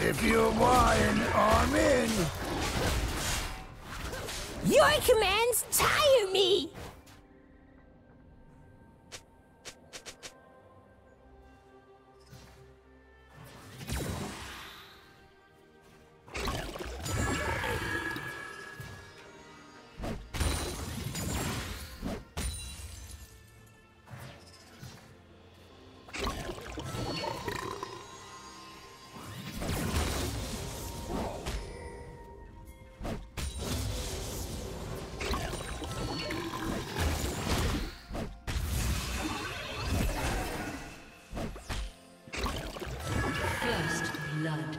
If you're whine, I'm in. Your commands tire me! Blood.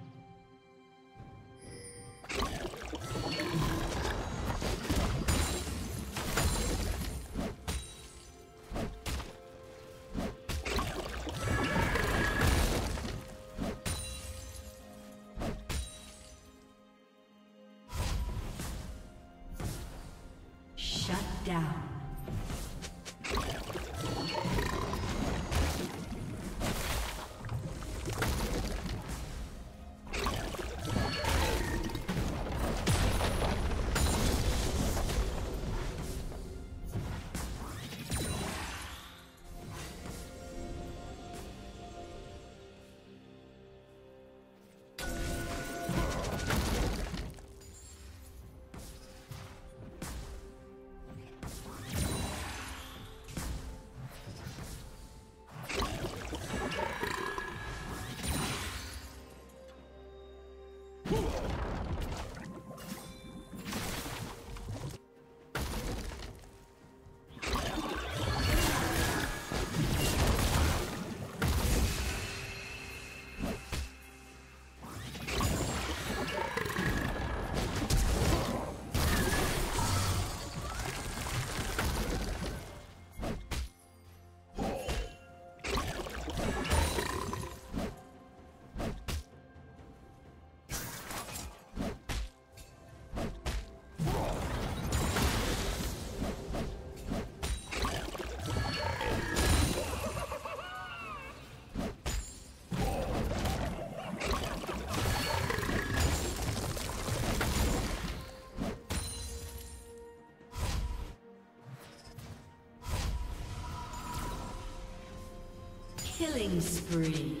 Killing spree.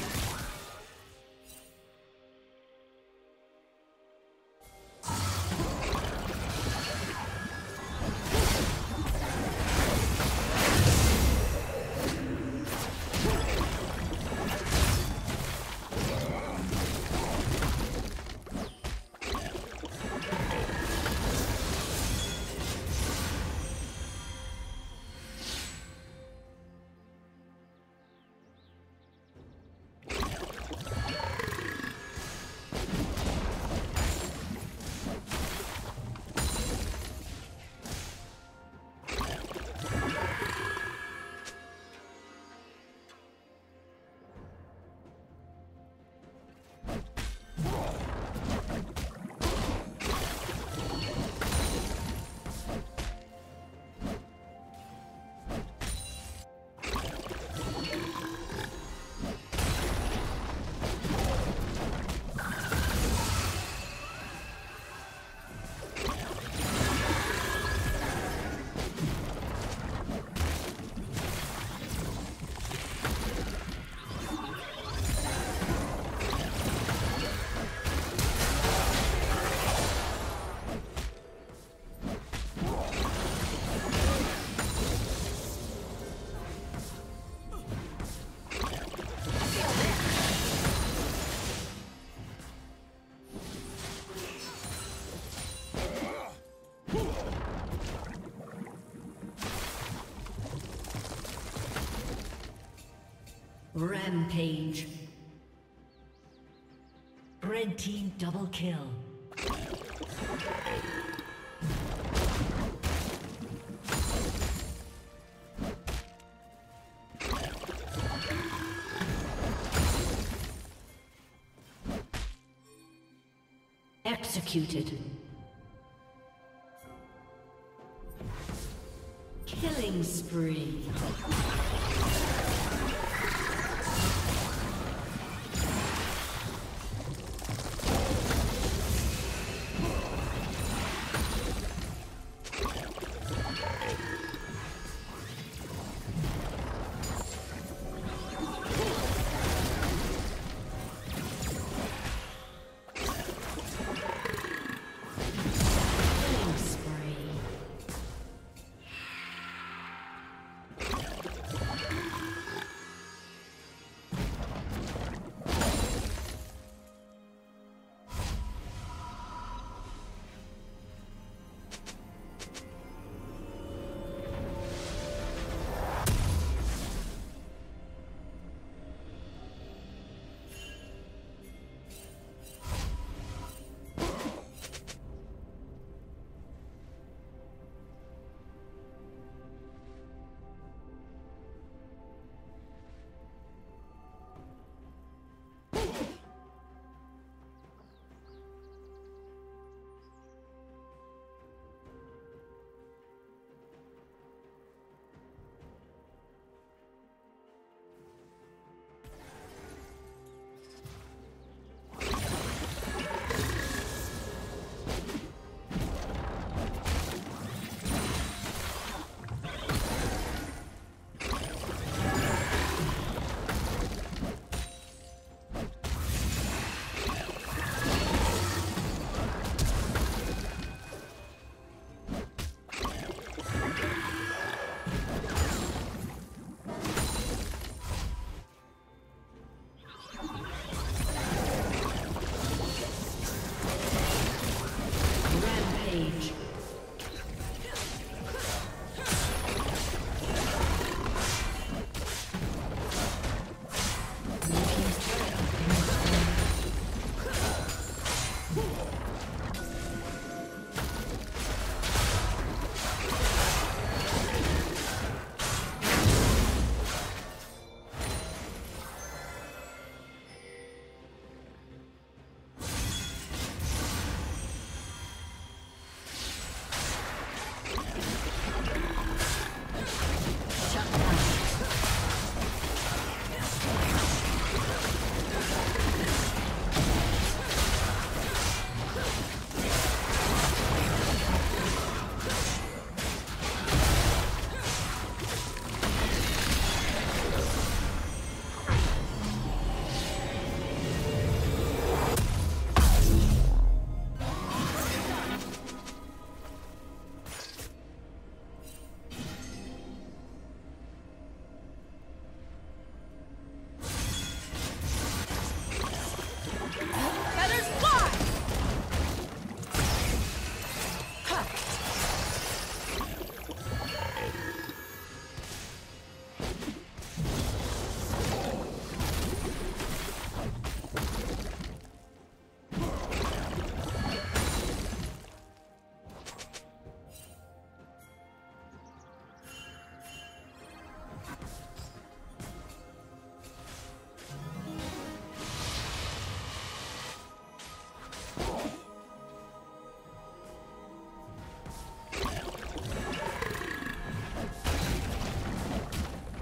Rampage. Red team double kill. Executed.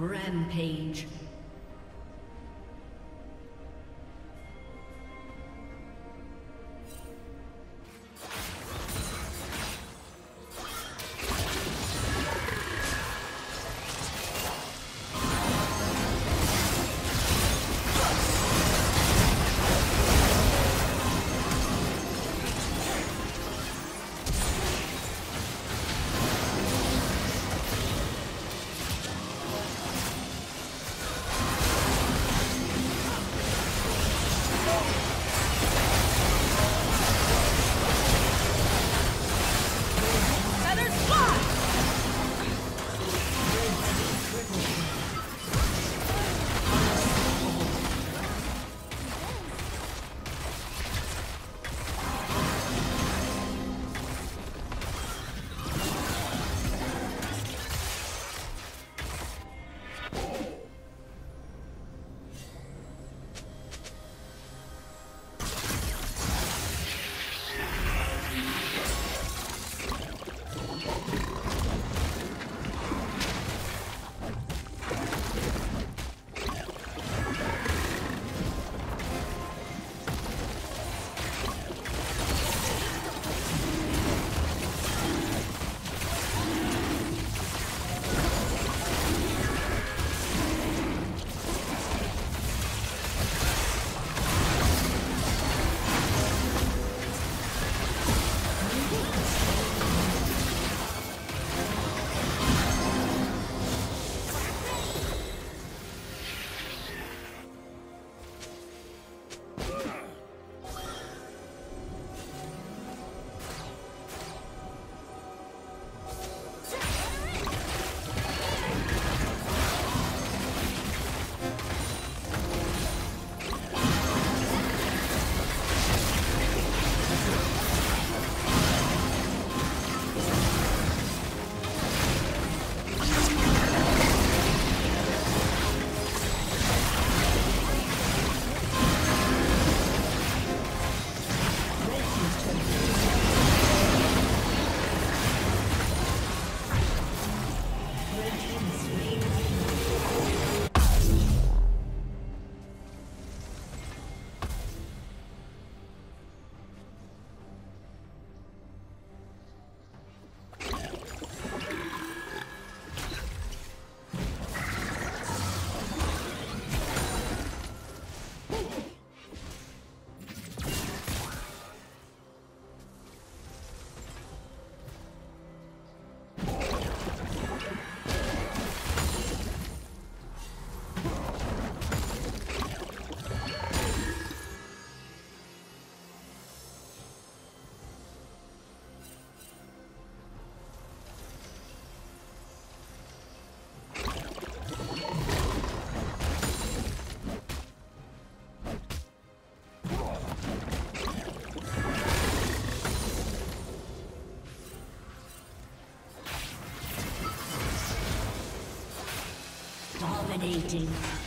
Rampage. Dominating.